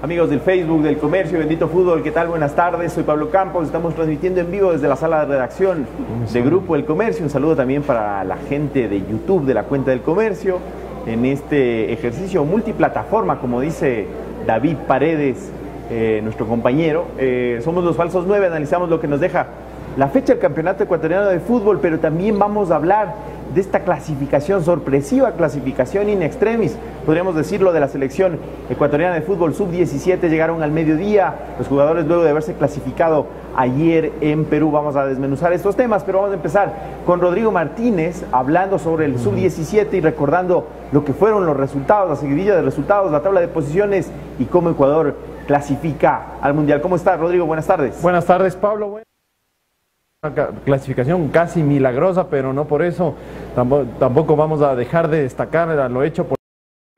Amigos del Facebook, del Comercio, Bendito Fútbol, ¿qué tal? Buenas tardes, soy Pablo Campos, estamos transmitiendo en vivo desde la sala de redacción de Grupo El Comercio. Un saludo también para la gente de YouTube de la cuenta del Comercio en este ejercicio multiplataforma, como dice David Paredes, eh, nuestro compañero. Eh, somos los falsos nueve, analizamos lo que nos deja la fecha del Campeonato Ecuatoriano de Fútbol, pero también vamos a hablar de esta clasificación, sorpresiva clasificación in extremis, podríamos decirlo, de la selección ecuatoriana de fútbol sub-17, llegaron al mediodía, los jugadores luego de haberse clasificado ayer en Perú, vamos a desmenuzar estos temas, pero vamos a empezar con Rodrigo Martínez hablando sobre el sub-17 y recordando lo que fueron los resultados, la seguidilla de resultados, la tabla de posiciones y cómo Ecuador clasifica al Mundial. ¿Cómo estás, Rodrigo? Buenas tardes. Buenas tardes, Pablo. Una clasificación casi milagrosa, pero no por eso tampoco, vamos a dejar de destacar lo hecho por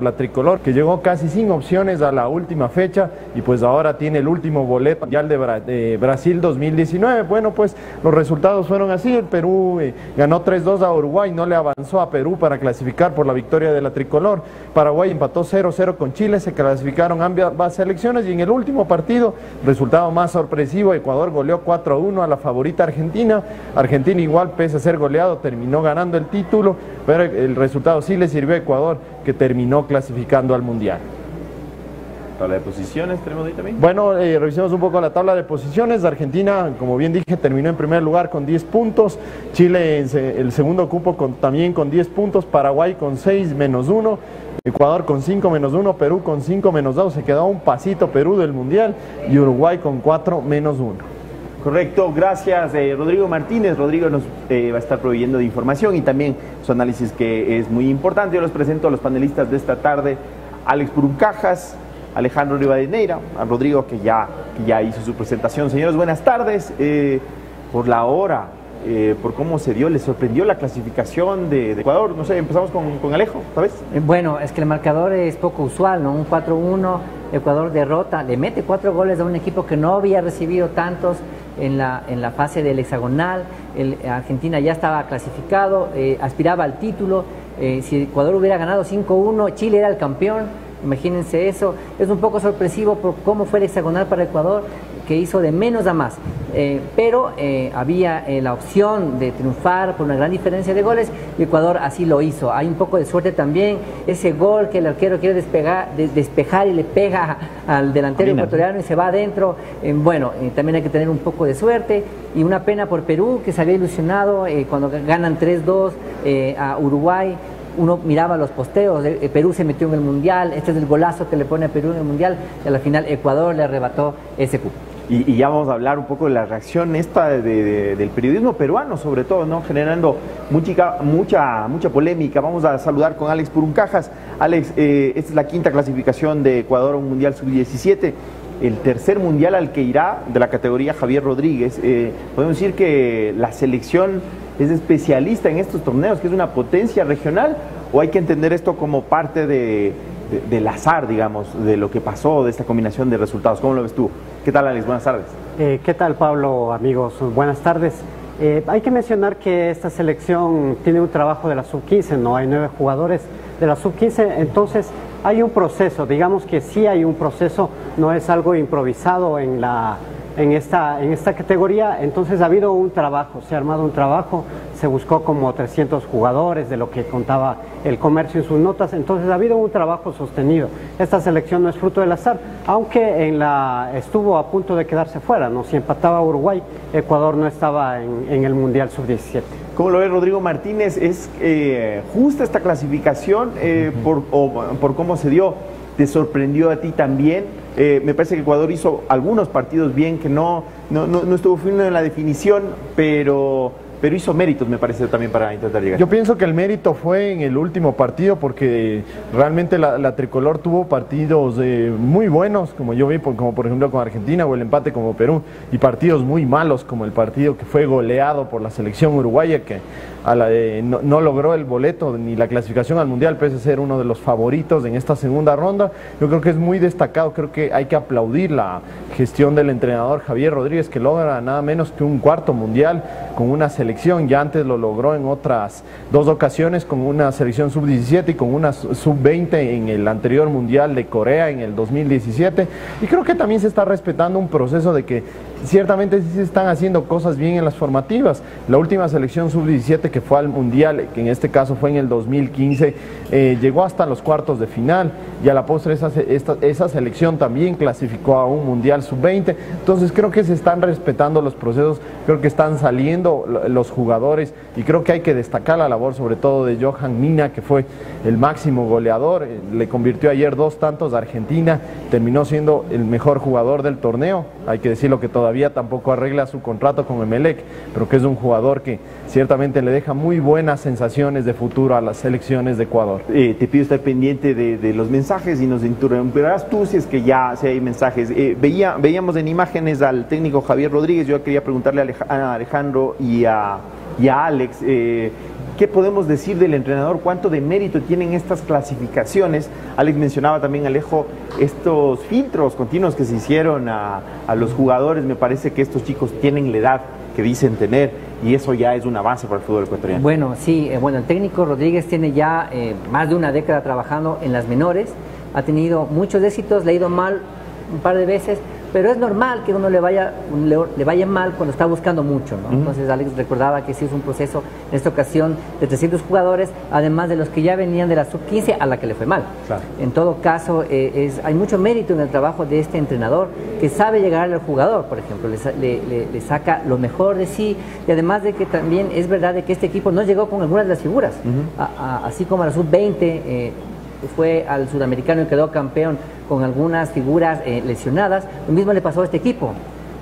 la tricolor, que llegó casi sin opciones a la última fecha y pues ahora tiene el último boleto mundial de, Brasil 2019. Bueno, pues los resultados fueron así. El Perú eh, ganó 3-2 a Uruguay, no le avanzó a Perú para clasificar por la victoria de la tricolor. Paraguay empató 0-0 con Chile, se clasificaron ambas selecciones y en el último partido, resultado más sorpresivo, Ecuador goleó 4-1 a la favorita Argentina. Argentina igual, pese a ser goleado, terminó ganando el título, pero el resultado sí le sirvió a Ecuador que terminó clasificando al Mundial. ¿Tabla de posiciones tenemos ahí también? Bueno, eh, revisemos un poco la tabla de posiciones. Argentina, como bien dije, terminó en primer lugar con 10 puntos. Chile en el segundo cupo con, también con 10 puntos. Paraguay con 6 menos 1. Ecuador con 5 menos 1. Perú con 5 menos 2. Se quedó un pasito Perú del Mundial. Y Uruguay con 4 menos 1. Correcto, gracias eh, Rodrigo Martínez. Rodrigo nos eh, va a estar proveyendo de información y también su análisis que es muy importante. Yo les presento a los panelistas de esta tarde, Alex Puruncajas, Alejandro Rivadeneira, a Rodrigo que ya, ya hizo su presentación. Señores, buenas tardes. Eh, por la hora, por cómo se dio, ¿les sorprendió la clasificación de, Ecuador? No sé, empezamos con, con Alejo, ¿sabes? bueno, es que el marcador es poco usual, ¿no? Un 4-1, Ecuador derrota, le mete cuatro goles a un equipo que no había recibido tantos en la, en la fase del hexagonal. Argentina ya estaba clasificado, eh, aspiraba al título. Eh, si Ecuador hubiera ganado 5-1, Chile era el campeón. Imagínense eso. Es un poco sorpresivo por cómo fue el hexagonal para Ecuador que hizo de menos a más. Eh, pero eh, había eh, la opción de triunfar por una gran diferencia de goles y Ecuador así lo hizo. Hay un poco de suerte también. Ese gol que el arquero quiere despegar, despejar y le pega al delantero ecuatoriano y se va adentro. bueno, también hay que tener un poco de suerte y una pena por Perú que se había ilusionado cuando ganan 3-2 a Uruguay uno miraba los posteos, Perú se metió en el Mundial, este es el golazo que le pone a Perú en el Mundial, y al final Ecuador le arrebató ese cupo. Y, ya vamos a hablar un poco de la reacción esta del periodismo peruano, sobre todo, ¿no? Generando mucha, mucha, mucha polémica. Vamos a saludar con Alex Puruncajas. Alex, eh, esta es la quinta clasificación de Ecuador a un Mundial Sub-17 el tercer mundial al que irá de la categoría Javier Rodríguez. Eh, podemos decir que la selección es especialista en estos torneos, que es una potencia regional, o hay que entender esto como parte de, del azar, digamos, de lo que pasó, de esta combinación de resultados. ¿Cómo lo ves tú? ¿Qué tal, Alex? Buenas tardes. Eh, ¿Qué tal, Pablo, amigos? Buenas tardes. Eh, hay que mencionar que esta selección tiene un trabajo de la sub-15, ¿no? Hay nueve jugadores de la sub-15, entonces hay un proceso, digamos que sí hay un proceso, no es algo improvisado en la en esta, en esta categoría. Entonces ha habido un trabajo, se ha armado un trabajo, se buscó como 300 jugadores de lo que contaba el comercio en sus notas. Entonces ha habido un trabajo sostenido. Esta selección no es fruto del azar, aunque en la, estuvo a punto de quedarse fuera. ¿no? Si empataba Uruguay, Ecuador no estaba en, el Mundial Sub-17. ¿Cómo lo ve Rodrigo Martínez? ¿Es eh, justa esta clasificación eh, por, por cómo se dio? ¿Te sorprendió a ti también? Eh, me parece que Ecuador hizo algunos partidos bien, que no, no, no, estuvo firme en la definición, pero pero hizo méritos, me parece, también para intentar llegar. Yo pienso que el mérito fue en el último partido, porque realmente la, tricolor tuvo partidos eh, muy buenos, como yo vi, como por ejemplo con Argentina o el empate como Perú, y partidos muy malos, como el partido que fue goleado por la selección uruguaya, que a la, no, logró el boleto ni la clasificación al Mundial, pese a ser uno de los favoritos en esta segunda ronda. Yo creo que es muy destacado, creo que hay que aplaudir la gestión del entrenador Javier Rodríguez, que logra nada menos que un cuarto Mundial con una selección, ya antes lo logró en otras dos ocasiones con una selección sub-17 y con una sub-20 en el anterior Mundial de Corea en el 2017 y creo que también se está respetando un proceso de que ciertamente sí se están haciendo cosas bien en las formativas. La última selección sub-17 que fue al Mundial, que en este caso fue en el 2015, eh, llegó hasta los cuartos de final y a la postre esa, esa selección también clasificó a un Mundial sub-20. Entonces creo que se están respetando los procesos, creo que están saliendo los jugadores y creo que hay que destacar la labor sobre todo de Johan Mina, que fue el máximo goleador, eh, le convirtió ayer dos tantos a Argentina, terminó siendo el mejor jugador del torneo, hay que decirlo que todavía todavía tampoco arregla su contrato con Emelec, pero que es un jugador que ciertamente le deja muy buenas sensaciones de futuro a las selecciones de Ecuador. Eh, te pido estar pendiente de, los mensajes y nos interrumpirás tú si es que ya si hay mensajes. Eh, veía, veíamos en imágenes al técnico Javier Rodríguez, yo quería preguntarle a Alejandro y a, a Alex. Eh, ¿Qué podemos decir del entrenador? ¿Cuánto de mérito tienen estas clasificaciones? Alex mencionaba también, Alejo, estos filtros continuos que se hicieron a, los jugadores. Me parece que estos chicos tienen la edad que dicen tener y eso ya es una base para el fútbol ecuatoriano. Bueno, sí, eh, bueno, el técnico Rodríguez tiene ya eh, más de una década trabajando en las menores, ha tenido muchos éxitos, le ha ido mal un par de veces, pero es normal que uno le vaya, le, vaya mal cuando está buscando mucho, ¿no? Entonces Alex recordaba que sí es un proceso en esta ocasión de 300 jugadores, además de los que ya venían de la sub-15 a la que le fue mal. En todo caso, eh, es, hay mucho mérito en el trabajo de este entrenador que sabe llegar al jugador, por ejemplo, le, saca lo mejor de sí y además de que también es verdad de que este equipo no llegó con algunas de las figuras, así como a la sub-20 eh, fue al sudamericano y quedó campeón con algunas figuras eh, lesionadas. Lo mismo le pasó a este equipo.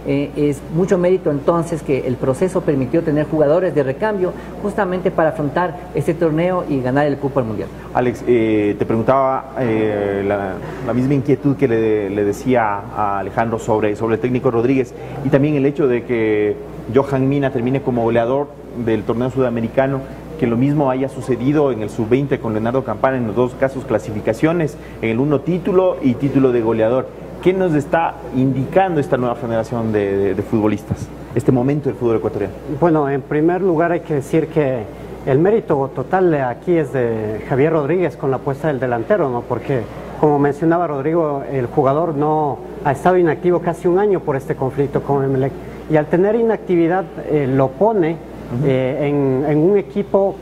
Eh, es mucho mérito entonces que el proceso permitió tener jugadores de recambio justamente para afrontar este torneo y ganar el cupo al mundial. Alex, eh, te preguntaba la, misma inquietud que le, decía a Alejandro sobre, sobre el técnico Rodríguez y también el hecho de que Johan Mina termine como goleador del torneo sudamericano que lo mismo haya sucedido en el sub-20 con Leonardo Campana, en los dos casos clasificaciones, en el uno título y título de goleador. ¿Qué nos está indicando esta nueva generación de, futbolistas, este momento del fútbol ecuatoriano? Bueno, en primer lugar hay que decir que el mérito total aquí es de Javier Rodríguez con la puesta del delantero, ¿no? Porque, como mencionaba Rodrigo, el jugador no ha estado inactivo casi un año por este conflicto con Emelec. Y al tener inactividad eh, lo pone eh, en, un equipo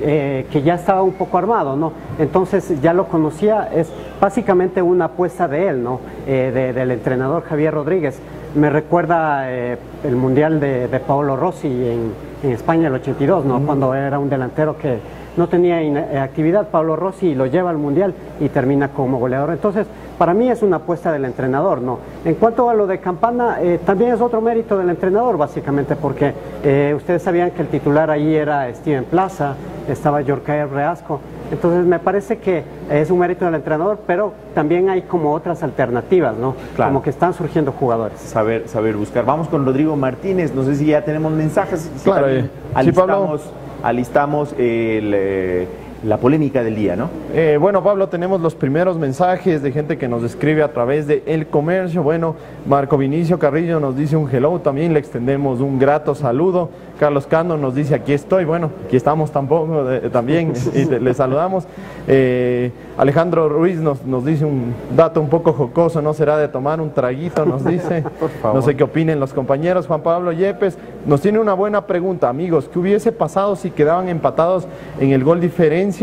eh, que ya estaba un poco armado, ¿no? Entonces ya lo conocía, es básicamente una apuesta de él, ¿no? Eh, del entrenador Javier Rodríguez. Me recuerda el Mundial de, de Paolo Rossi en, en, España el 82, ¿no? Cuando era un delantero que no tenía actividad, Pablo Rossi lo lleva al Mundial y termina como goleador. Entonces, para mí es una apuesta del entrenador, ¿no? En cuanto a lo de Campana, eh, también es otro mérito del entrenador, básicamente, porque eh, ustedes sabían que el titular ahí era Steven Plaza, estaba Yorcaer Reasco. Entonces me parece que es un mérito del entrenador, pero también hay como otras alternativas, ¿no? Como que están surgiendo jugadores. Saber, saber buscar. Vamos con Rodrigo Martínez, no sé si ya tenemos mensajes. claro, eh. alistamos, alistamos el la polémica del día, ¿no? Eh, bueno, Pablo, tenemos los primeros mensajes de gente que nos escribe a través de El Comercio. Bueno, Marco Vinicio Carrillo nos dice un hello, también le extendemos un grato saludo. Carlos Cando nos dice aquí estoy, bueno, aquí estamos tampoco, eh, también y le saludamos. Eh, Alejandro Ruiz nos, nos dice un dato un poco jocoso, no será de tomar un traguito, nos dice. Por favor. No sé qué opinen los compañeros. Juan Pablo Yepes nos tiene una buena pregunta, amigos. ¿Qué hubiese pasado si quedaban empatados en el gol diferencia?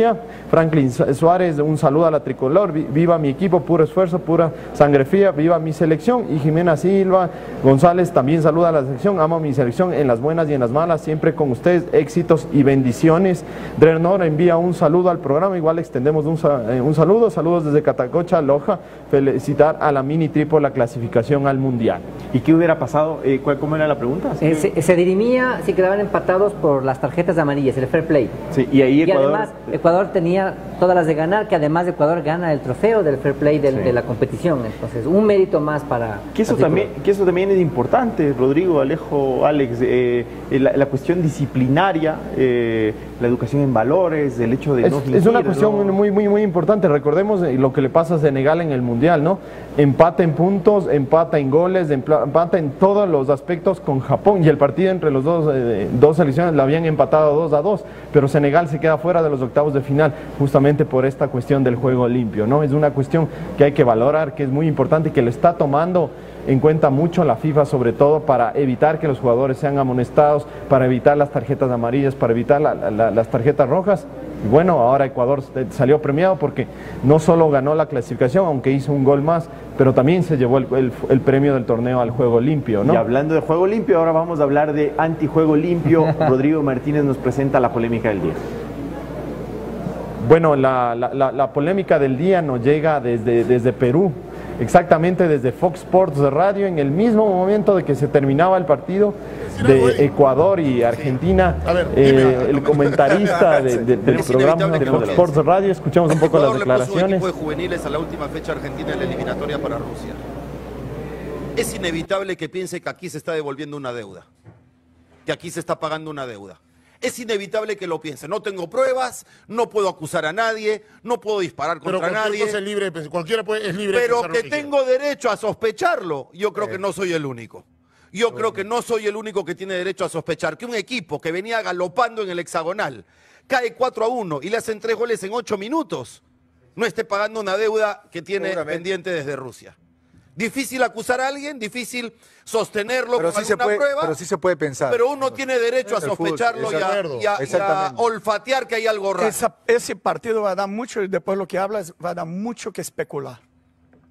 Franklin Suárez, un saludo a la tricolor. Viva mi equipo, puro esfuerzo, pura sangre fría. Viva mi selección. Y Jimena Silva González también saluda a la selección. Amo mi selección en las buenas y en las malas. Siempre con ustedes. Éxitos y bendiciones. Drenor envía un saludo al programa. Igual extendemos un, eh, un saludo. Saludos desde Catacocha, Loja. Felicitar a la mini tripo la clasificación al Mundial. ¿Y qué hubiera pasado? Eh, ¿Cómo era la pregunta? se, dirimía si quedaban empatados por las tarjetas amarillas, el fair play. Sí, y ahí Ecuador Ecuador tenía todas las de ganar, que además Ecuador gana el trofeo del fair play de la competición. Entonces, un mérito más para... Que eso, también, que eso también es importante, Rodrigo, Alejo, Alex, eh, la, cuestión disciplinaria, eh, la educación en valores, el hecho de es, no Es una cuestión muy, muy, muy importante. Recordemos eh, lo que le pasa a Senegal en el Mundial, ¿no? Empata en puntos, empata en goles, empata en todos los aspectos con Japón. Y el partido entre los dos, dos selecciones la habían empatado 2 a 2, pero Senegal se queda fuera de los octavos de final justamente por esta cuestión del juego limpio, ¿no? Es una cuestión que hay que valorar, que es muy importante y que le está tomando en cuenta mucho la FIFA, sobre todo para evitar que los jugadores sean amonestados, para evitar las tarjetas amarillas, para evitar las tarjetas rojas. Y bueno, ahora Ecuador salió premiado porque no solo ganó la clasificación, aunque hizo un gol más, pero también se llevó el, premio del torneo al juego limpio. ¿no? Y hablando de juego limpio, ahora vamos a hablar de antijuego limpio. Rodrigo Martínez nos presenta la polémica del día. Bueno, la, polémica del día nos llega desde, desde Perú, exactamente desde Fox Sports Radio, en el mismo momento de que se terminaba el partido de Ecuador y Argentina, eh, el comentarista del programa de Fox Sports Radio, escuchamos un poco las declaraciones. de juveniles a la última fecha argentina en la eliminatoria para Rusia. Es inevitable que piense que aquí se está devolviendo una deuda, que aquí se está pagando una deuda es inevitable que lo piense. No tengo pruebas, no puedo acusar a nadie, no puedo disparar contra nadie. Es libre, cualquiera es libre pero que, tengo derecho a sospecharlo, yo creo que no soy el único. Yo creo que no soy el único que tiene derecho a sospechar que un equipo que venía galopando en el hexagonal cae 4 a 1 y le hacen tres goles en 8 minutos, no esté pagando una deuda que tiene pendiente desde Rusia. Difícil acusar a alguien, difícil sostenerlo pero con sí alguna puede, prueba. Pero sí se puede pensar. Pero uno tiene derecho a sospecharlo y a, olfatear que hay algo raro. ese partido va a dar mucho, y después lo que hablas, va a dar mucho que especular.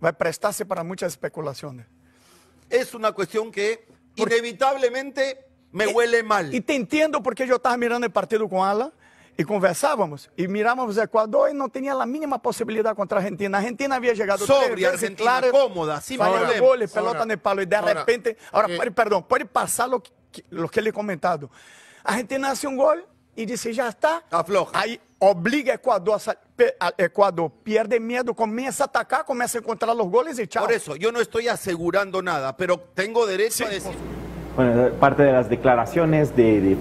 Va a prestarse para muchas especulaciones. Es una cuestión que inevitablemente me huele mal. Y te entiendo porque yo estaba mirando el partido con Ala y conversávamos y mirábamos Ecuador y no tenía la mínima posibilidad contra Argentina. Argentina había llegado sobre Argentina cómoda, sin de goles, pelota en el palo y de repente, ahora, eh, perdón, puede pasar lo que, lo que le he comentado. Argentina hace un gol y dice, ya está. Afloja. Ahí obliga a Ecuador a Ecuador pierde miedo, comienza a atacar, comienza a encontrar los goles y chao. Por eso, yo no estoy asegurando nada, pero tengo derecho a decir... Bueno, parte de las declaraciones de, de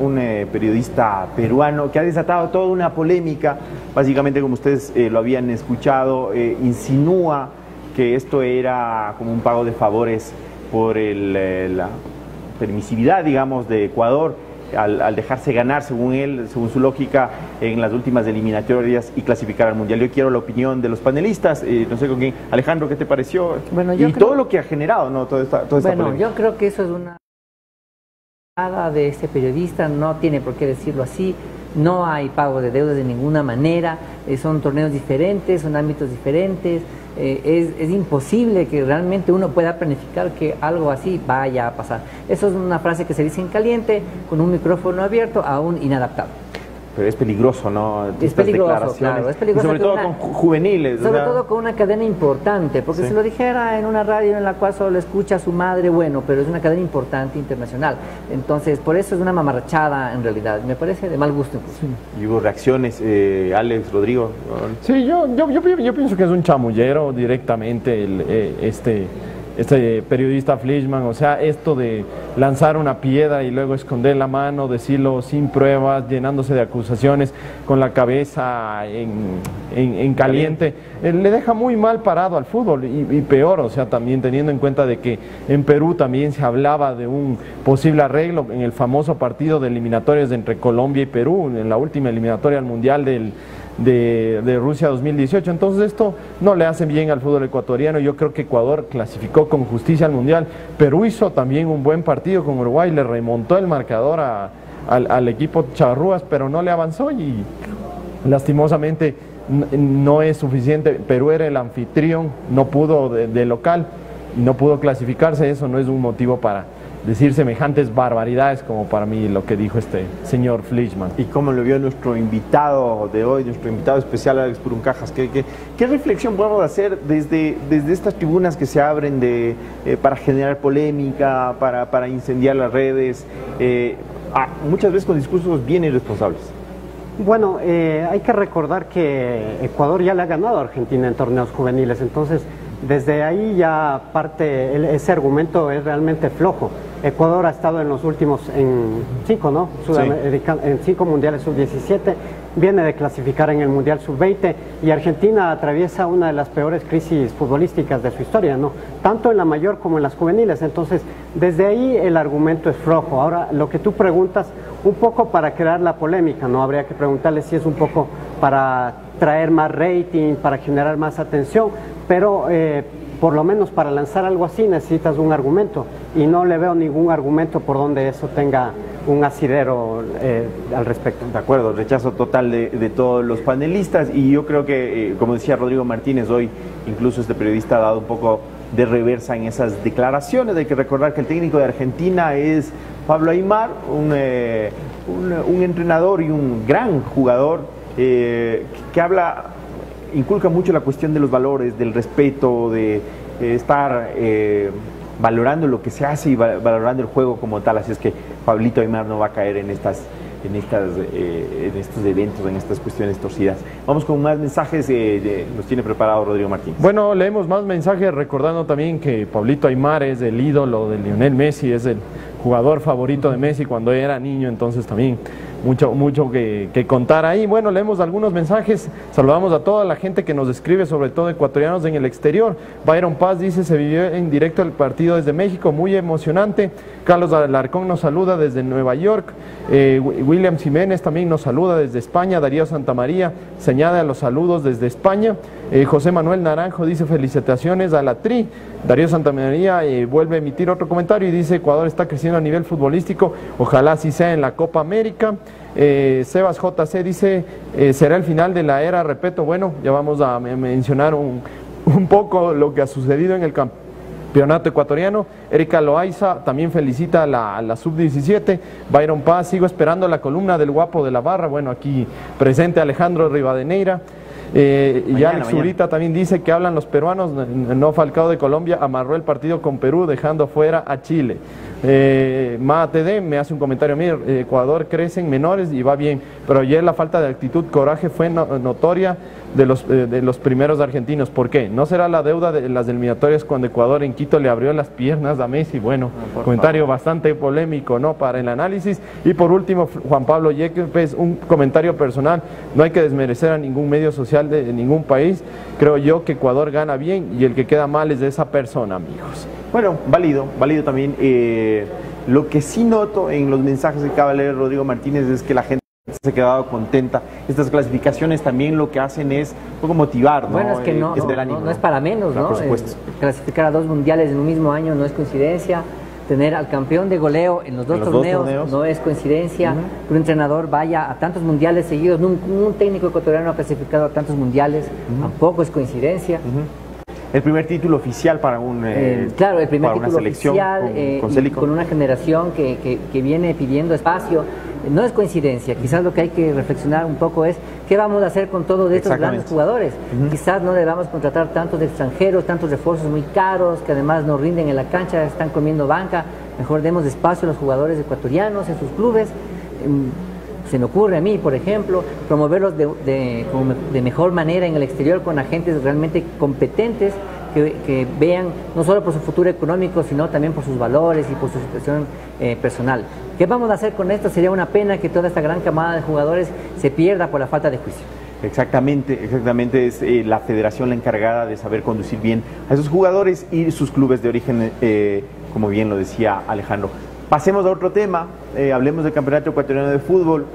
un eh, periodista peruano que ha desatado toda una polémica, básicamente como ustedes eh, lo habían escuchado, eh, insinúa que esto era como un pago de favores por la permisividad, digamos, de Ecuador al, dejarse ganar, según él, según su lógica, en las últimas eliminatorias y clasificar al Mundial. Yo quiero la opinión de los panelistas, eh, no sé con quién. Alejandro, ¿qué te pareció? Bueno, y todo lo que ha generado, ¿no? Toda esta, bueno, yo creo que eso es una de este periodista, no tiene por qué decirlo así, no hay pago de deudas de ninguna manera, eh, son torneos diferentes, son ámbitos diferentes, eh, es, imposible que realmente uno pueda planificar que algo así vaya a pasar. Eso es una frase que se dice en caliente, con un micrófono abierto, aún inadaptado. Pero es peligroso, ¿no? Es peligroso, claro. Es peligroso sobre todo con juveniles. Sobre todo con una cadena importante, porque si lo dijera en una radio en la cual solo escucha a su madre, bueno, pero es una cadena importante internacional. Entonces, por eso es una mamarrachada en realidad. Me parece de mal gusto. ¿Y hubo reacciones, eh, Alex, Rodrigo? Sí, yo, yo, yo, pienso que es un chamullero directamente el, eh, este este periodista Fleischmann, o sea, esto de lanzar una piedra y luego esconder la mano, decirlo sin pruebas, llenándose de acusaciones, con la cabeza en, caliente, eh, le deja muy mal parado al fútbol y, peor, o sea, también teniendo en cuenta de que en Perú también se hablaba de un posible arreglo en el famoso partido de eliminatorias entre Colombia y Perú, en la última eliminatoria al Mundial del de, Rusia 2018. Entonces esto no le hace bien al fútbol ecuatoriano. Yo creo que Ecuador clasificó con justicia al Mundial. Perú hizo también un buen partido con Uruguay, le remontó el marcador al, equipo Charrúas, pero no le avanzó y lastimosamente no es suficiente. Perú era el anfitrión, no pudo de local y no pudo clasificarse. Eso no es un motivo para decir semejantes barbaridades como para mí lo que dijo este señor Fleischmann. Y cómo lo vio nuestro invitado de hoy, nuestro invitado especial Alex Puruncajas, ¿qué, qué, reflexión podemos hacer desde, desde estas tribunas que se abren de, eh, para generar polémica, para, para incendiar las redes, eh, muchas veces con discursos bien irresponsables? Bueno, eh, hay que recordar que Ecuador ya le ha ganado a Argentina en torneos juveniles, entonces desde ahí ya parte, ese argumento es realmente flojo. Ecuador ha estado en los últimos, en cinco, ¿no? En cinco mundiales sub-17, viene de clasificar en el Mundial sub-20 y Argentina atraviesa una de las peores crisis futbolísticas de su historia, ¿no? Tanto en la mayor como en las juveniles. Entonces, desde ahí el argumento es flojo. Ahora, lo que tú preguntas, un poco para crear la polémica, ¿no? Habría que preguntarle si es un poco para traer más rating, para generar más atención, pero eh, por lo menos para lanzar algo así necesitas un argumento y no le veo ningún argumento por donde eso tenga un asidero eh, al respecto. De acuerdo, rechazo total de, todos los panelistas y yo creo que, eh, como decía Rodrigo Martínez hoy, incluso este periodista ha dado un poco de reversa en esas declaraciones. Hay que recordar que el técnico de Argentina es Pablo Aymar, un, eh, un, entrenador y un gran jugador que habla inculca mucho la cuestión de los valores, del respeto, de estar eh, valorando lo que se hace y valorando el juego como tal. Así es que Pablito Aymar no va a caer en estas en, estas, eh, en estos eventos, en estas cuestiones torcidas. Vamos con más mensajes, eh, nos tiene preparado Rodrigo Martín. Bueno, leemos más mensajes recordando también que Pablito Aymar es el ídolo de Lionel Messi, es el jugador favorito de Messi cuando era niño, entonces también mucho, mucho que, contar ahí. Bueno, leemos algunos mensajes, saludamos a toda la gente que nos escribe, sobre todo ecuatorianos en el exterior. Byron Paz dice, se vivió en directo el partido desde México, muy emocionante. Carlos Alarcón nos saluda desde Nueva York. Eh, William Jiménez también nos saluda desde España. Darío Santamaría se añade los saludos desde España. Eh, José Manuel Naranjo dice felicitaciones a la TRI. Darío Santamaría eh, vuelve a emitir otro comentario y dice Ecuador está creciendo a nivel futbolístico. Ojalá así sea en la Copa América. Sebas JC dice, será el final de la era, repito, bueno, ya vamos a mencionar un, un poco lo que ha sucedido en el campeonato ecuatoriano. Erika Loaiza también felicita a la, sub-17. Byron Paz, sigo esperando la columna del guapo de la barra. Bueno, aquí presente Alejandro Rivadeneira. Eh, y Alex Zurita también dice que hablan los peruanos, no Falcao de Colombia amarró el partido con Perú dejando fuera a Chile. Eh, MATD me hace un comentario, mire, Ecuador crece en menores y va bien, pero ayer la falta de actitud, coraje fue notoria de los, eh, de los primeros argentinos. ¿Por qué? ¿No será la deuda de las eliminatorias cuando Ecuador en Quito le abrió las piernas a Messi? Bueno, comentario bastante polémico, ¿no? Para el análisis. Y por último, Juan Pablo Yepes, un comentario personal. No hay que desmerecer a ningún medio social de, ningún país. Creo yo que Ecuador gana bien y el que queda mal es de esa persona, amigos. Bueno, válido, válido también. Eh, lo que sí noto en los mensajes que acaba de leer Rodrigo Martínez es que la gente se ha quedado contenta. Estas clasificaciones también lo que hacen es poco motivar, ¿no? Bueno, es que no, no, es para menos, ¿no? Por supuesto. Eh, clasificar a dos mundiales en un mismo año no es coincidencia. Tener al campeón de goleo en los dos, torneos, no es coincidencia. Que un entrenador vaya a tantos mundiales seguidos. Un, un técnico ecuatoriano ha clasificado a tantos mundiales, tampoco es coincidencia. El primer título oficial para un eh, claro el primer título oficial con, eh, con, una generación que, que, que, viene pidiendo espacio no es coincidencia, quizás lo que hay que reflexionar un poco es qué vamos a hacer con todos estos grandes jugadores. Quizás no debamos contratar tantos extranjeros, tantos refuerzos muy caros que además no rinden en la cancha, están comiendo banca. Mejor demos espacio a los jugadores ecuatorianos en sus clubes. Em, se me ocurre a mí, por ejemplo, promoverlos de, de mejor manera en el exterior con agentes realmente competentes que, vean no solo por su futuro económico, sino también por sus valores y por su situación eh, personal. ¿Qué vamos a hacer con esto? Sería una pena que toda esta gran camada de jugadores se pierda por la falta de juicio. Exactamente, exactamente es eh, la federación la encargada de saber conducir bien a esos jugadores y sus clubes de origen, eh, como bien lo decía Alejandro. Pasemos a otro tema, hablemos del Campeonato Ecuatoriano de Fútbol.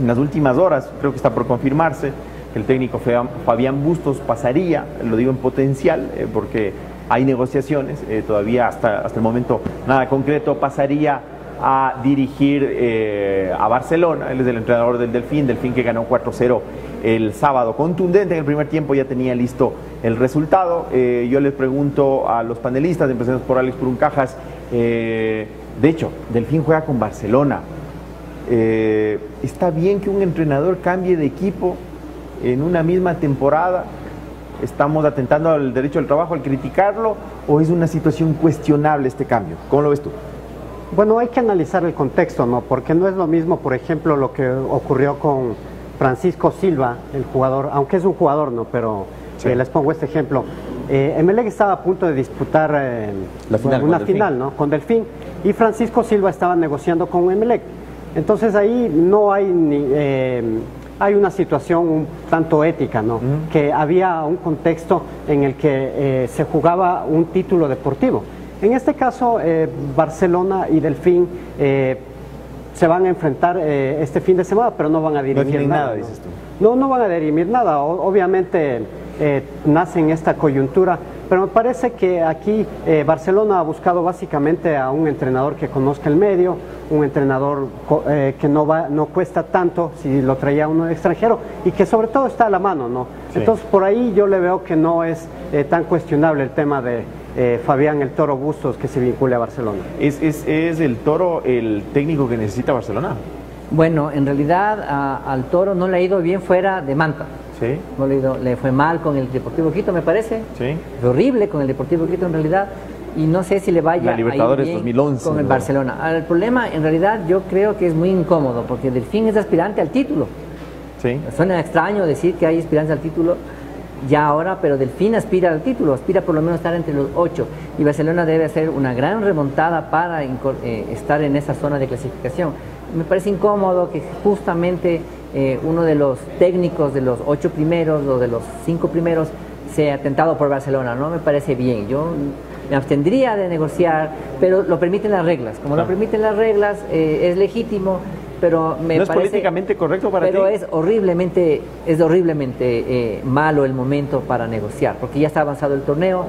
En las últimas horas, creo que está por confirmarse, el técnico Fabián Bustos pasaría, lo digo en potencial, eh, porque hay negociaciones, eh, todavía hasta, hasta el momento nada concreto, pasaría a dirigir eh, a Barcelona, él es el entrenador del Delfín, Delfín que ganó 4-0 el sábado, contundente en el primer tiempo, ya tenía listo el resultado. yo les pregunto a los panelistas, empecemos por Alex Puruncajas, de hecho, Delfín juega con Barcelona. ¿Está bien que un entrenador cambie de equipo en una misma temporada? ¿Estamos atentando al derecho al trabajo al criticarlo o es una situación cuestionable este cambio? ¿Cómo lo ves tú? Bueno, hay que analizar el contexto, ¿no? Porque no es lo mismo, por ejemplo, lo que ocurrió con Francisco Silva, el jugador, aunque es un jugador, no, pero Sí. eh, les pongo este ejemplo. Eh, Emelec estaba a punto de disputar eh, La final una final ¿no? con Delfín y Francisco Silva estaba negociando con Emelec. Entonces ahí no hay ni, eh, hay una situación un tanto ética, ¿no? Que había un contexto en el que eh, se jugaba un título deportivo. En este caso, eh, Barcelona y Delfín eh, se van a enfrentar eh, este fin de semana, pero no van a dirimir definen nada. nada, ¿no? dices tú. No, no van a dirimir nada. O- obviamente eh, nace en esta coyuntura, pero me parece que aquí eh, Barcelona ha buscado básicamente a un entrenador que conozca el medio, un entrenador co- eh, que no, va, no cuesta tanto si lo traía uno extranjero y que sobre todo está a la mano, ¿no? Sí. Entonces por ahí yo le veo que no es eh, tan cuestionable el tema de eh, Fabián el Toro Bustos que se vincule a Barcelona. ¿Es, es, es el toro el técnico que necesita Barcelona? Bueno, en realidad a- al Toro no le ha ido bien fuera de Manta. Sí, No le, ha ido- le fue mal con el Deportivo Quito, me parece. sí. Fue horrible con el Deportivo Quito en realidad. Y no sé si le vaya La Libertadores a bien 2011, con el ¿no? Barcelona. El problema, en realidad, yo creo que es muy incómodo, porque Delfín es aspirante al título. Sí. Suena extraño decir que hay aspirancia al título ya ahora, pero Delfín aspira al título, aspira por lo menos a estar entre los ocho. Y Barcelona debe hacer una gran remontada para eh, estar en esa zona de clasificación. Me parece incómodo que justamente eh, uno de los técnicos de los ocho primeros o de los cinco primeros sea tentado por Barcelona. No me parece bien. Yo me abstendría de negociar, pero lo permiten las reglas. Como Claro. lo permiten las reglas, eh, es legítimo. Pero me ¿No es parece- políticamente correcto para pero ti? es horriblemente, es horriblemente eh, malo el momento para negociar, porque ya está avanzado el torneo,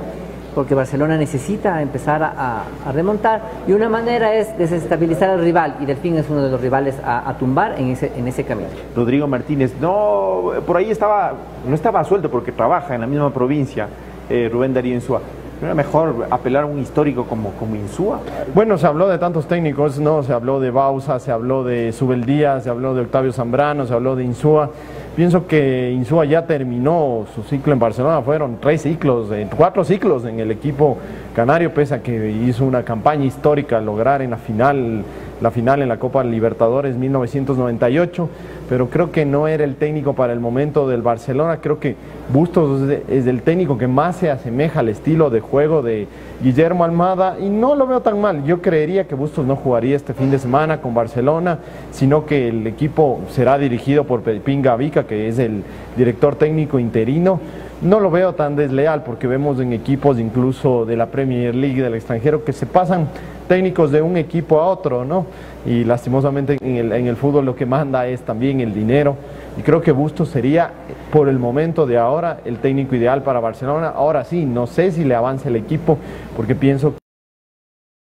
porque Barcelona necesita empezar a, a- a remontar y una manera es desestabilizar al rival y Delfín es uno de los rivales a, a tumbar en ese, en ese camino. Rodrigo Martínez, no, por ahí estaba, no estaba suelto porque trabaja en la misma provincia, eh, Rubén Darío Insúa. ¿No era mejor apelar a un histórico como, como Insúa? Bueno, se habló de tantos técnicos, ¿no? Se habló de Bausa, se habló de Subeldía, se habló de Octavio Zambrano, se habló de Insúa. Pienso que Insúa ya terminó su ciclo en Barcelona, fueron tres ciclos, eh, cuatro ciclos en el equipo canario, pese a que hizo una campaña histórica lograr en la final, la final en la Copa Libertadores 1998, pero creo que no era el técnico para el momento del Barcelona, creo que Bustos es, el técnico que más se asemeja al estilo de juego de Guillermo Almada y no lo veo tan mal. Yo creería que Bustos no jugaría este fin de semana con Barcelona, sino que el equipo será dirigido por Pepín Gavica, que es el director técnico interino. No lo veo tan desleal porque vemos en equipos incluso de la Premier League del extranjero que se pasan técnicos de un equipo a otro, ¿no? Y lastimosamente en el, en el fútbol lo que manda es también el dinero. Y creo que Bustos sería, por el momento de ahora, el técnico ideal para Barcelona. Ahora sí, no sé si le avance el equipo, porque pienso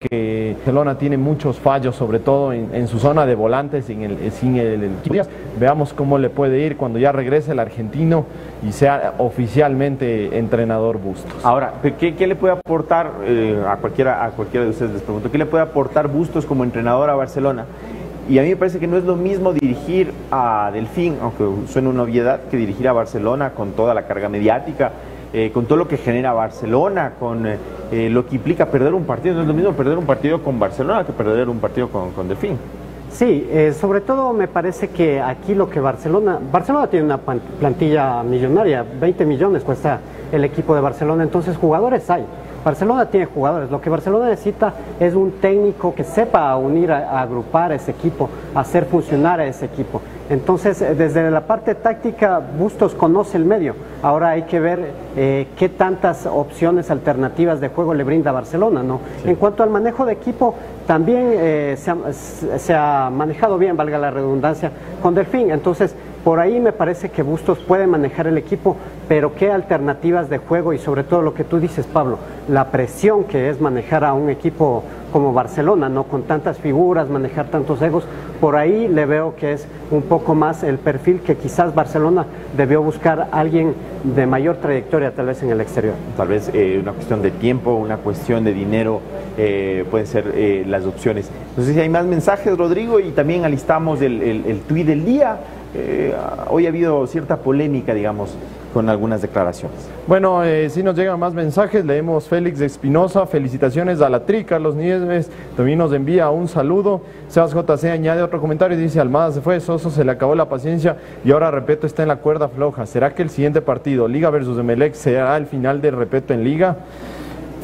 que Barcelona tiene muchos fallos, sobre todo en, en su zona de volantes, sin el, sin el, el- Veamos cómo le puede ir cuando ya regrese el argentino y sea oficialmente entrenador Bustos. Ahora, ¿qué, qué le puede aportar eh, a, cualquiera, a cualquiera de ustedes? Les pregunto, ¿qué le puede aportar Bustos como entrenador a Barcelona? Y a mí me parece que no es lo mismo dirigir a Delfín, aunque suene una obviedad, que dirigir a Barcelona con toda la carga mediática, eh, con todo lo que genera Barcelona, con eh, eh, lo que implica perder un partido. No es lo mismo perder un partido con Barcelona que perder un partido con, con Delfín. Sí, eh, sobre todo me parece que aquí lo que Barcelona, Barcelona tiene una plantilla millonaria, 20 millones cuesta el equipo de Barcelona, entonces jugadores hay. Barcelona tiene jugadores, lo que Barcelona necesita es un técnico que sepa unir, a agrupar a ese equipo, hacer funcionar a ese equipo. Entonces, eh, desde la parte táctica, Bustos conoce el medio. Ahora hay que ver eh, qué tantas opciones alternativas de juego le brinda Barcelona, ¿no? En cuanto al manejo de equipo, también eh, se, ha, se ha manejado bien, valga la redundancia, con Delfín. Entonces, por ahí me parece que Bustos puede manejar el equipo, pero qué alternativas de juego y sobre todo lo que tú dices, Pablo, la presión que es manejar a un equipo como Barcelona, ¿no? Con tantas figuras, manejar tantos egos, por ahí le veo que es un poco más el perfil que quizás Barcelona debió buscar alguien de mayor trayectoria tal vez en el exterior. Tal vez eh, una cuestión de tiempo, una cuestión de dinero, eh, pueden ser eh, las opciones. No sé si hay más mensajes, Rodrigo, y también alistamos el, el, el tuit del día. Hoy ha habido cierta polémica, digamos, con algunas declaraciones. Bueno, eh, si nos llegan más mensajes, leemos Félix Espinosa, felicitaciones a la tri, Carlos Nieves también nos envía un saludo, Sebas JC añade otro comentario y dice, Almada se fue, Soso se le acabó la paciencia y ahora Repeto está en la cuerda floja, ¿será que el siguiente partido, Liga versus Emelec, será el final de Repeto en Liga?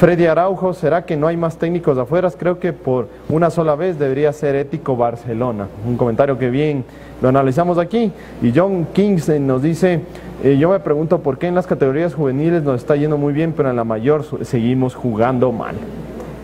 Freddy Araujo, ¿será que no hay más técnicos afuera? Creo que por una sola vez debería ser ético Barcelona. Un comentario que bien lo analizamos aquí. Y John Kings nos dice, eh, yo me pregunto por qué en las categorías juveniles nos está yendo muy bien, pero en la mayor seguimos jugando mal.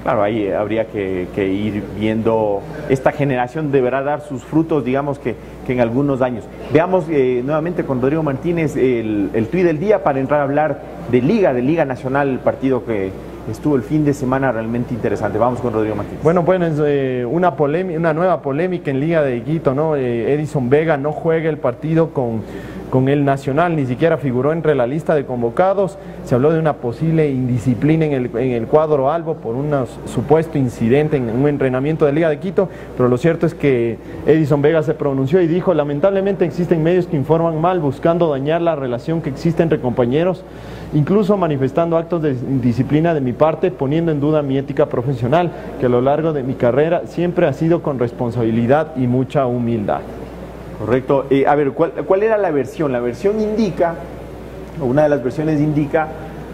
Claro, ahí habría que, ir viendo, esta generación deberá dar sus frutos, digamos que, en algunos años. Veamos eh, nuevamente con Rodrigo Martínez el, el tuit del día para entrar a hablar de Liga, de Liga Nacional, el partido que, estuvo el fin de semana realmente interesante. Vamos con Rodrigo Martínez. Bueno, pues eh, una, una nueva polémica en Liga de Quito, ¿no? Eh, Edison Vega no juega el partido con, con el Nacional, ni siquiera figuró entre la lista de convocados. Se habló de una posible indisciplina en el, en el cuadro Albo por un supuesto incidente en un entrenamiento de Liga de Quito, pero lo cierto es que Edison Vega se pronunció y dijo, lamentablemente existen medios que informan mal buscando dañar la relación que existe entre compañeros incluso manifestando actos de indisciplina de mi parte, poniendo en duda mi ética profesional, que a lo largo de mi carrera siempre ha sido con responsabilidad y mucha humildad. Correcto. Eh, a ver, ¿cuál, era la versión? La versión indica, o una de las versiones indica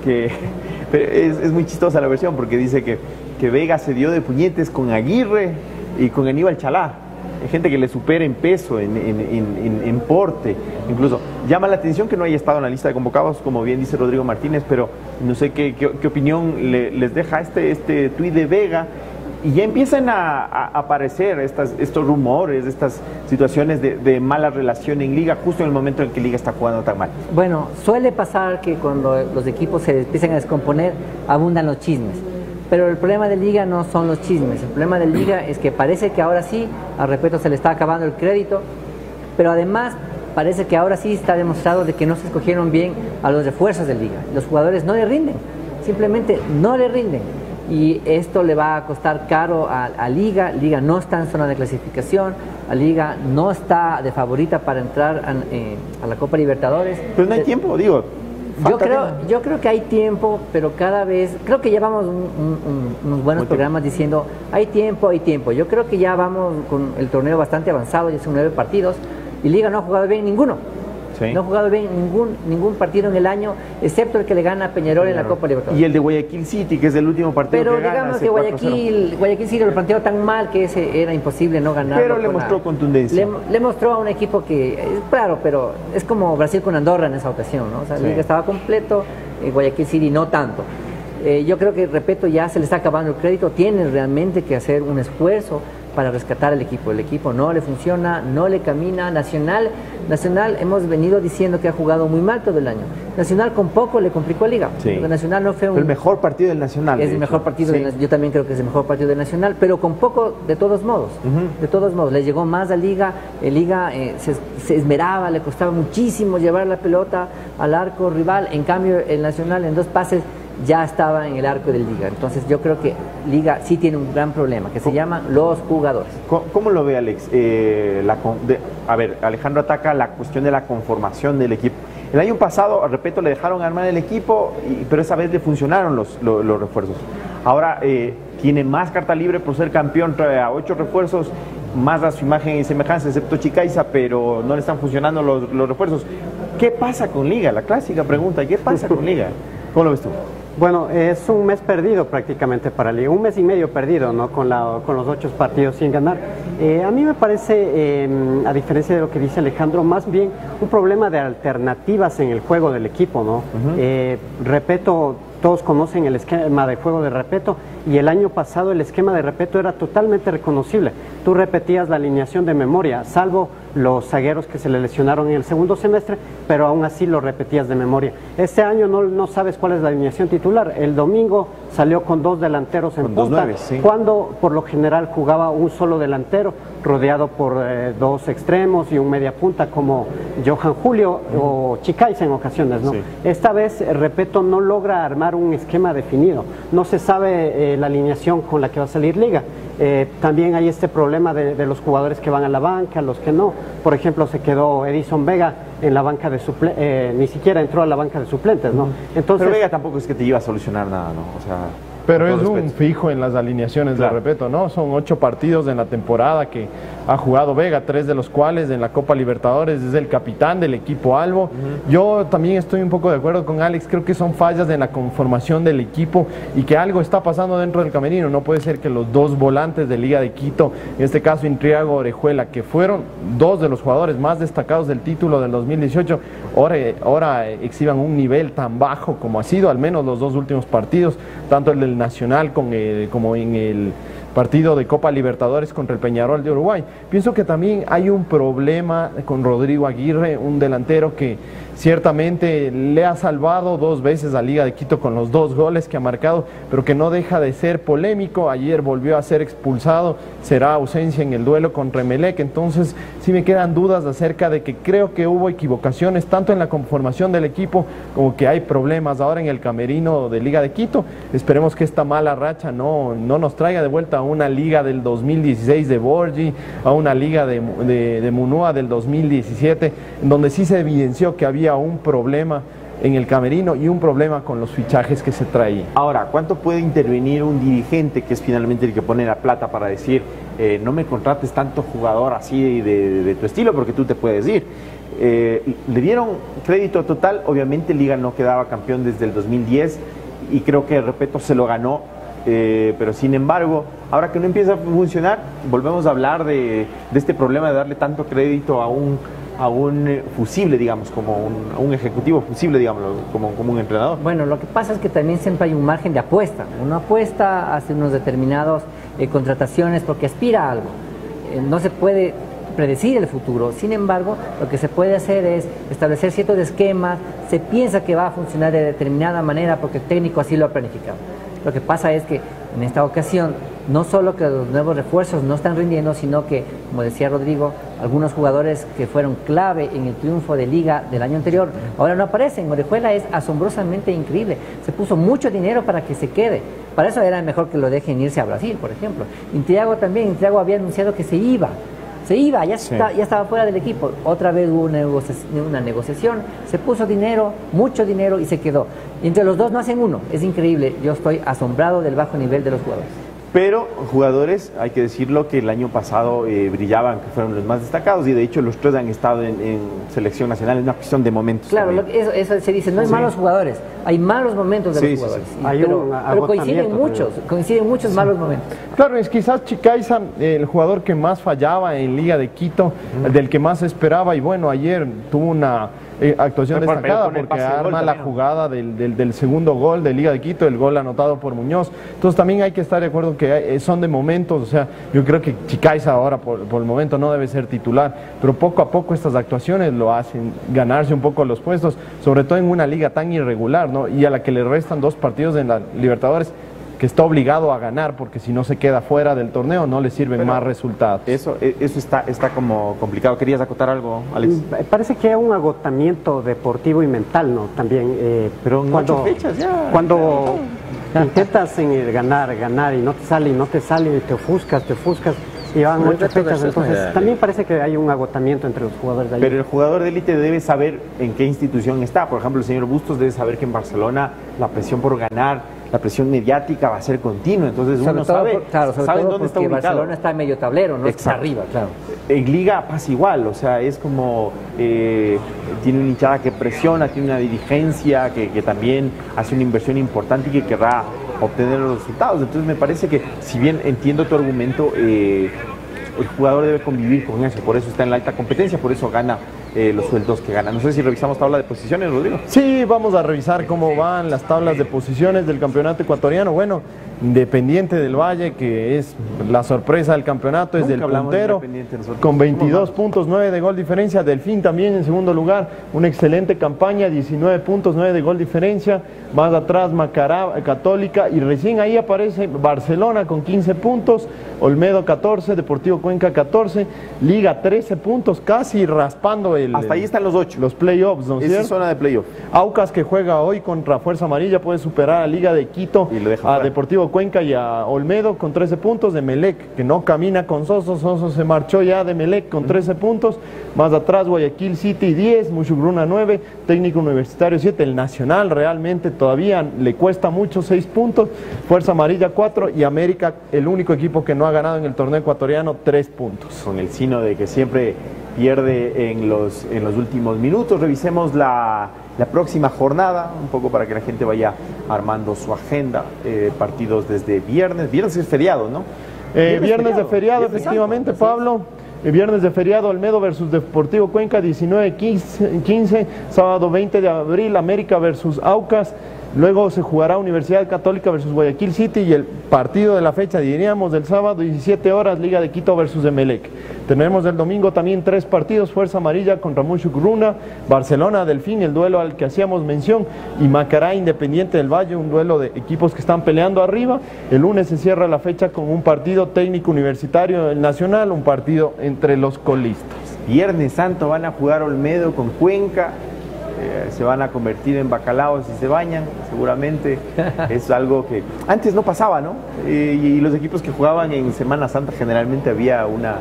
que es, es muy chistosa la versión porque dice que, que Vega se dio de puñetes con Aguirre y con Aníbal Chalá gente que le supera en peso, en, porte, incluso. Llama la atención que no haya estado en la lista de convocados, como bien dice Rodrigo Martínez, pero no sé qué, qué, opinión les deja este, este tuit de Vega. Y ya empiezan a, aparecer estas, estos rumores, estas situaciones de, de, mala relación en liga, justo en el momento en que liga está jugando tan mal. Bueno, suele pasar que cuando los equipos se empiezan a descomponer, abundan los chismes. Pero el problema de Liga no son los chismes, el problema de Liga es que parece que ahora sí, al respeto se le está acabando el crédito, pero además parece que ahora sí está demostrado de que no se escogieron bien a los refuerzos de Liga. Los jugadores no le rinden, simplemente no le rinden. Y esto le va a costar caro a, Liga. Liga no está en zona de clasificación. A Liga no está de favorita para entrar a, eh, a la Copa Libertadores. Pero no hay tiempo, digo yo creo, yo creo que hay tiempo, pero cada vez, creo que llevamos unos buenos programas diciendo, hay tiempo, hay tiempo. Yo creo que ya vamos con el torneo bastante avanzado, ya son nueve partidos, y Liga no ha jugado bien ninguno. No ha jugado bien ningún, ningún partido en el año, excepto el que le gana a Peñarol en la Copa Libertadores. Y el de Guayaquil City, que es el último partido Pero digamos que Guayaquil, Guayaquil City lo planteó tan mal que ese era imposible no ganar. Pero le mostró contundencia. Le, mostró a un equipo que, claro, pero es como Brasil con Andorra en esa ocasión, ¿no? O sea, Liga estaba completo, eh, Guayaquil City no tanto. Eh, yo creo que, repito, ya se le está acabando el crédito, tiene realmente que hacer un esfuerzo para rescatar el equipo. El equipo no le funciona, no le camina. Nacional, Nacional hemos venido diciendo que ha jugado muy mal todo el año. Nacional con poco le complicó a Liga. Nacional no fue El mejor partido del Nacional. Es el mejor partido, yo también creo que es el mejor partido del Nacional, pero con poco de todos modos. De todos modos, le llegó más a Liga. El Liga eh, se, se, esmeraba, le costaba muchísimo llevar la pelota al arco rival. En cambio, el Nacional en dos pases ya estaba en el arco del Liga. Entonces yo creo que Liga sí tiene un gran problema, que se llama los jugadores. ¿Cómo, lo ve Alex? Eh, a ver, Alejandro ataca la cuestión de la conformación del equipo. El año pasado, repito, le dejaron armar el equipo, pero esa vez le funcionaron los, los, refuerzos. Ahora eh, tiene más carta libre por ser campeón, trae a ocho refuerzos, más a su imagen y semejanza, excepto Chicaiza, pero no le están funcionando los, los refuerzos. ¿Qué pasa con Liga? La clásica pregunta, ¿qué pasa con Liga? ¿Cómo lo ves tú? Bueno, es un mes perdido prácticamente para Liga, un mes y medio perdido, ¿no? Con, la, con los ocho partidos sin ganar. Eh, a mí me parece, em, a diferencia de lo que dice Alejandro, más bien un problema de alternativas en el juego del equipo, ¿no? Eh, repito, todos conocen el esquema de juego de repeto y el año pasado el esquema de repeto era totalmente reconocible. Tú repetías la alineación de memoria, salvo los zagueros que se le lesionaron en el segundo semestre, pero aún así lo repetías de memoria. Este año no, no sabes cuál es la alineación titular. El domingo salió con dos delanteros en punta, cuando por lo general jugaba un solo delantero, rodeado por eh, dos extremos y un media punta como Johan Julio o Chicaiza en ocasiones. ¿no? Esta vez, eh, repito, no logra armar un esquema definido. No se sabe eh, la alineación con la que va a salir Liga. Eh, también hay este problema de, los jugadores que van a la banca, los que no. Por ejemplo, se quedó Edison Vega en la banca de suplentes, eh, ni siquiera entró a la banca de suplentes, ¿no? Entonces, Pero Vega tampoco es que te iba a solucionar nada, ¿no? O sea, pero es un fijo en las alineaciones, de repito, ¿no? Son ocho partidos en la temporada que ha jugado Vega, tres de los cuales en la Copa Libertadores es el capitán del equipo Albo. Yo también estoy un poco de acuerdo con Alex, creo que son fallas en la conformación del equipo y que algo está pasando dentro del camerino. No puede ser que los dos volantes de Liga de Quito, en este caso Intriago Orejuela, que fueron dos de los jugadores más destacados del título del 2018, ahora, ahora exhiban un nivel tan bajo como ha sido, al menos los dos últimos partidos, tanto el del Nacional con como en el partido de Copa Libertadores contra el Peñarol de Uruguay. Pienso que también hay un problema con Rodrigo Aguirre, un delantero que ciertamente le ha salvado dos veces a Liga de Quito con los dos goles que ha marcado, pero que no deja de ser polémico. Ayer volvió a ser expulsado, será ausencia en el duelo contra Emelec. Entonces, sí me quedan dudas acerca de que creo que hubo equivocaciones tanto en la conformación del equipo como que hay problemas ahora en el camerino de Liga de Quito. Esperemos que esta mala racha no, no nos traiga de vuelta a una liga del 2016 de Borgi, a una liga de, de, de Munua del 2017, en donde sí se evidenció que había un problema en el camerino y un problema con los fichajes que se traían. Ahora, ¿cuánto puede intervenir un dirigente que es finalmente el que pone la plata para decir, eh, no me contrates tanto jugador así de, tu estilo porque tú te puedes ir? Eh, le dieron crédito total, obviamente Liga no quedaba campeón desde el 2010 y creo que Repeto se lo ganó, eh, pero sin embargo, ahora que no empieza a funcionar, volvemos a hablar de, de este problema de darle tanto crédito a un a un eh, fusible, digamos, como un, ejecutivo fusible, digamos, como, como un entrenador. Bueno, lo que pasa es que también siempre hay un margen de apuesta. Uno apuesta, hace unos determinados eh, contrataciones porque aspira a algo. Eh, no se puede predecir el futuro. Sin embargo, lo que se puede hacer es establecer ciertos esquemas, se piensa que va a funcionar de determinada manera porque el técnico así lo ha planificado. Lo que pasa es que en esta ocasión no solo que los nuevos refuerzos no están rindiendo, sino que, como decía Rodrigo, algunos jugadores que fueron clave en el triunfo de liga del año anterior, ahora no aparecen. Orejuela es asombrosamente increíble. Se puso mucho dinero para que se quede. Para eso era mejor que lo dejen irse a Brasil, por ejemplo. Intriago también, Intriago había anunciado que se iba. Se iba, ya, ya estaba fuera del equipo. Otra vez hubo una negociación, se puso dinero, mucho dinero y se quedó. entre los dos no hacen uno. Es increíble. Yo estoy asombrado del bajo nivel de los jugadores. Pero jugadores, hay que decirlo, que el año pasado eh, brillaban, que fueron los más destacados, y de hecho los tres han estado en, selección nacional, es una cuestión de momentos. Claro, eso, se dice, no hay malos jugadores, hay malos momentos de los jugadores. pero, coinciden muchos, coinciden muchos malos momentos. Claro, es quizás Chicaiza, el jugador que más fallaba en Liga de Quito, del que más esperaba, y bueno, ayer tuvo una eh, actuación destacada porque arma la jugada del, segundo gol de Liga de Quito, el gol anotado por Muñoz. Entonces también hay que estar de acuerdo que eh, son de momentos, o sea, yo creo que Chicaiza ahora por, el momento no debe ser titular, pero poco a poco estas actuaciones lo hacen ganarse un poco los puestos, sobre todo en una liga tan irregular, ¿no? Y a la que le restan dos partidos en la Libertadores que está obligado a ganar porque si no se queda fuera del torneo no le sirven más resultados. Eso, e, eso está, está como complicado. ¿Querías acotar algo, Alex? Mm, parece que hay un agotamiento deportivo y mental, ¿no? También. Eh, Pero cuando, fechas ya. Cuando intentas en ganar, ganar y no te sale y no te sale y te ofuscas, te ofuscas. Y van ocho fechas, entonces también parece que hay un agotamiento entre los jugadores de ahí. Pero el jugador de élite debe saber en qué institución está. Por ejemplo, el señor Bustos debe saber que en Barcelona la presión por ganar la presión mediática va a ser continua, entonces uno sabe, claro, sobre todo dónde está Barcelona está en medio tablero, no está arriba, claro. En Liga pasa igual, o sea, es como eh, tiene una hinchada que presiona, tiene una dirigencia que, también hace una inversión importante y que querrá obtener los resultados. Entonces me parece que, si bien entiendo tu argumento, eh, el jugador debe convivir con eso, por eso está en la alta competencia, por eso gana eh, los sueldos que ganan. No sé si revisamos tabla de posiciones, Rodrigo. Sí, vamos a revisar cómo van las tablas de posiciones del campeonato ecuatoriano. Bueno, Independiente del Valle, que es la sorpresa del campeonato, es del puntero, con 22 puntos, 9 de gol diferencia. Delfín también en segundo lugar, una excelente campaña, 19 puntos, 9 de gol diferencia. Más atrás Macará, Católica, y recién ahí aparece Barcelona con 15 puntos, Olmedo 14, Deportivo Cuenca 14, Liga 13 puntos, casi raspando el, Hasta ahí están los ocho. Los playoffs, ¿no es cierto? zona de playoff. Aucas que juega hoy contra Fuerza Amarilla puede superar a Liga de Quito, Y lo deja a fuera. Deportivo Cuenca y a Olmedo con 13 puntos, de Melec que no camina con Soso, Soso se marchó ya de Melec con 13 puntos, más atrás Guayaquil City 10, Mushugruna 9, Técnico Universitario 7, el Nacional realmente todavía le cuesta mucho 6 puntos, Fuerza Amarilla 4 y América el único equipo que no ha ganado en el torneo ecuatoriano 3 puntos. Con el sino de que siempre pierde en los, en los últimos minutos. Revisemos la, la próxima jornada, un poco para que la gente vaya armando su agenda. Eh, partidos desde viernes. Viernes es feriado, ¿no? Eh, viernes, de feriado, Viernes efectivamente, Pablo. Eh, viernes de feriado, Olmedo versus Deportivo Cuenca, 19-15. Sábado 20 de abril, América versus Aucas. Luego se jugará Universidad Católica versus Guayaquil City y el partido de la fecha, diríamos, del sábado, 17 horas, Liga de Quito versus Emelec. Tenemos el domingo también tres partidos, Fuerza Amarilla contra Mushuk Runa, Barcelona Delfín, el duelo al que hacíamos mención, y Macará Independiente del Valle, un duelo de equipos que están peleando arriba. El lunes se cierra la fecha con un partido técnico universitario el Nacional, un partido entre los colistas. Viernes Santo van a jugar Olmedo con Cuenca. Eh, se van a convertir en bacalaos si se bañan, seguramente. es algo que antes no pasaba, ¿no? Eh, y los equipos que jugaban en Semana Santa generalmente había una,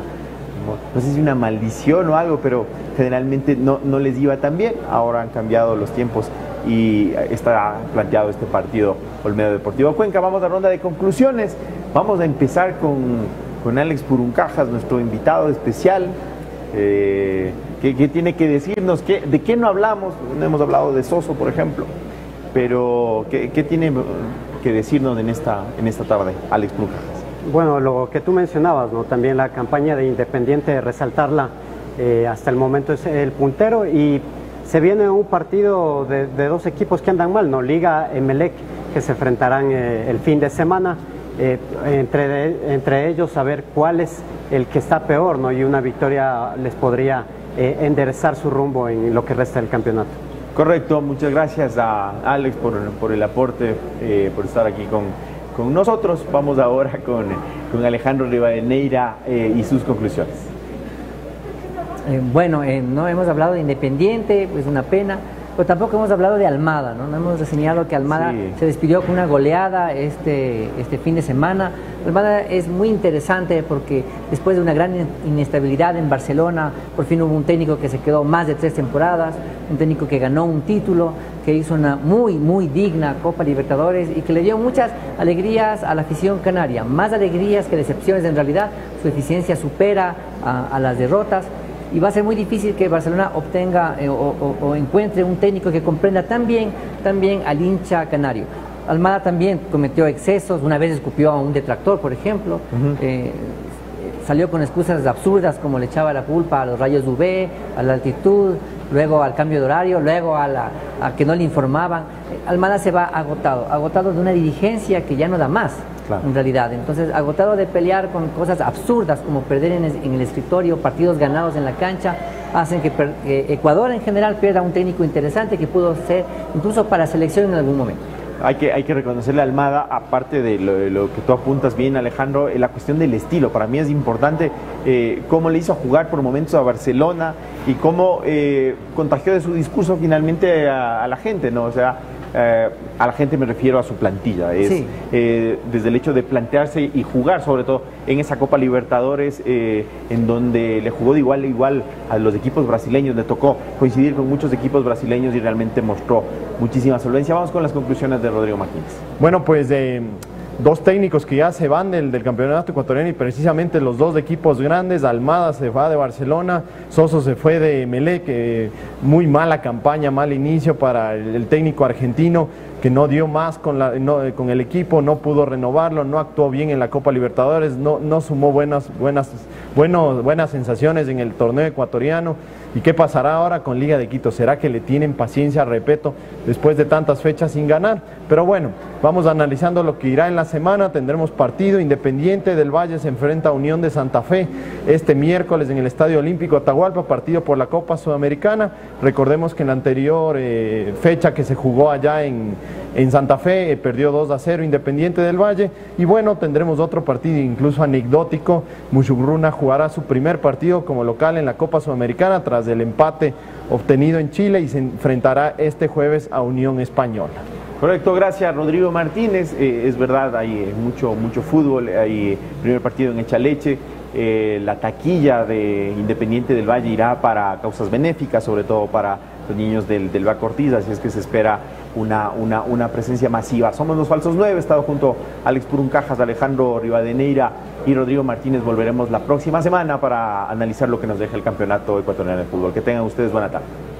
no, no sé si una maldición o algo, pero generalmente no, no les iba tan bien. Ahora han cambiado los tiempos y está planteado este partido Olmedo Deportivo Cuenca. Vamos a ronda de conclusiones. Vamos a empezar con, con Alex Puruncajas, nuestro invitado especial. Eh, ¿qué, qué tiene que decirnos? ¿Qué, ¿De qué no hablamos? No hemos hablado de Soso, por ejemplo. Pero, ¿qué, tiene que decirnos en esta, en esta tarde, Alex Puruncajas? Bueno, lo que tú mencionabas, ¿no? También la campaña de Independiente, resaltarla eh, hasta el momento es el puntero y se viene un partido de, dos equipos que andan mal, ¿no? Liga Emelec, que se enfrentarán eh, el fin de semana. Eh, entre, entre ellos saber cuál es el que está peor, ¿no? Y una victoria les podría eh, enderezar su rumbo en lo que resta del campeonato. Correcto, muchas gracias a Alex por, por el aporte, eh, por estar aquí con, con nosotros. Vamos ahora con, con Alejandro Rivadeneira eh, y sus conclusiones. Eh, bueno, eh, no hemos hablado de Independiente, es una pena, pero tampoco hemos hablado de Almada, ¿no? No hemos reseñado que Almada Sí. se despidió con una goleada este, este fin de semana. Almada es muy interesante porque después de una gran in- inestabilidad en Barcelona, por fin hubo un técnico que se quedó más de tres temporadas, un técnico que ganó un título, que hizo una muy, muy digna Copa Libertadores y que le dio muchas alegrías a la afición canaria, más alegrías que decepciones en realidad. Su eficiencia supera a- a las derrotas y va a ser muy difícil que Barcelona obtenga eh, o, o- o encuentre un técnico que comprenda tan bien, tan bien al hincha canario. Almada también cometió excesos, una vez escupió a un detractor, por ejemplo, eh, salió con excusas absurdas como le echaba la culpa a los rayos UV, a la altitud, luego al cambio de horario, luego a, la, a que no le informaban. Eh, Almada se va agotado, agotado de una dirigencia que ya no da más Claro. en realidad. Entonces, agotado de pelear con cosas absurdas como perder en el, en el escritorio, partidos ganados en la cancha, hacen que, per- que Ecuador en general pierda un técnico interesante que pudo ser incluso para selección en algún momento. Hay que, hay que reconocerle a Almada, aparte de lo, de lo que tú apuntas bien, Alejandro, eh, la cuestión del estilo. Para mí es importante eh, cómo le hizo jugar por momentos a Barcelona y cómo eh, contagió de su discurso finalmente a, a la gente, ¿no? O sea, eh, a la gente me refiero a su plantilla. Es, Sí. eh, desde el hecho de plantearse y jugar, sobre todo en esa Copa Libertadores, eh, en donde le jugó de igual a igual a los equipos brasileños, le tocó coincidir con muchos equipos brasileños y realmente mostró muchísima solvencia. Vamos con las conclusiones de Rodrigo Martínez. Bueno, pues de dos técnicos que ya se van del, del campeonato ecuatoriano y precisamente los dos equipos grandes, Almada se va de Barcelona, Soso se fue de Melec, eh, muy mala campaña, mal inicio para el, técnico argentino que no dio más con, la, eh, con el equipo, no pudo renovarlo, no actuó bien en la Copa Libertadores, no, no sumó buenas, buenas, buenos, buenas sensaciones en el torneo ecuatoriano. ¿Y qué pasará ahora con Liga de Quito? ¿Será que le tienen paciencia, repito, después de tantas fechas sin ganar? Pero bueno, vamos analizando lo que irá en la semana. Tendremos partido Independiente del Valle se enfrenta a Unión de Santa Fe este miércoles en el Estadio Olímpico Atahualpa, partido por la Copa Sudamericana. Recordemos que en la anterior eh, fecha que se jugó allá en, en Santa Fe, eh, perdió 2 a 0 Independiente del Valle. Y bueno, tendremos otro partido incluso anecdótico. Mushugruna jugará su primer partido como local en la Copa Sudamericana tras el empate obtenido en Chile y se enfrentará este jueves a Unión Española. Correcto, gracias Rodrigo Martínez. Eh, es verdad, hay eh, mucho, mucho fútbol, hay primer partido en Echaleche. Eh, la taquilla de Independiente del Valle irá para causas benéficas, sobre todo para los niños del, del Baco Ortiz, así es que se espera una, una, una, presencia masiva. Somos los falsos nueve, he estado junto a Alex Puruncajas, Alejandro Rivadeneira y Rodrigo Martínez. Volveremos la próxima semana para analizar lo que nos deja el campeonato ecuatoriano de fútbol. Que tengan ustedes buena tarde.